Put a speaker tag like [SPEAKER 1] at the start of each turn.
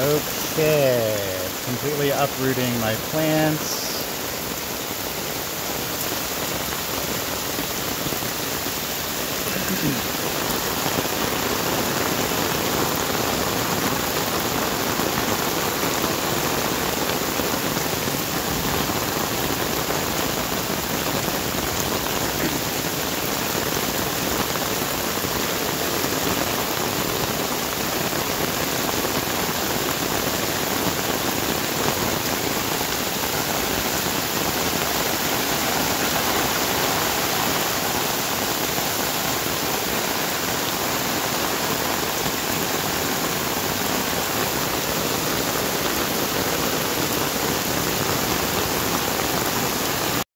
[SPEAKER 1] Okay, completely uprooting my plants.